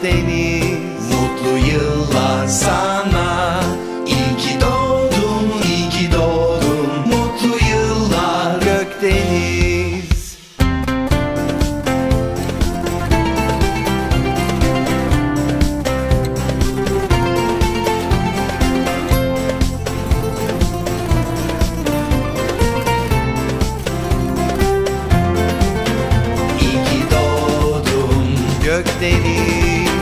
they need. örök deli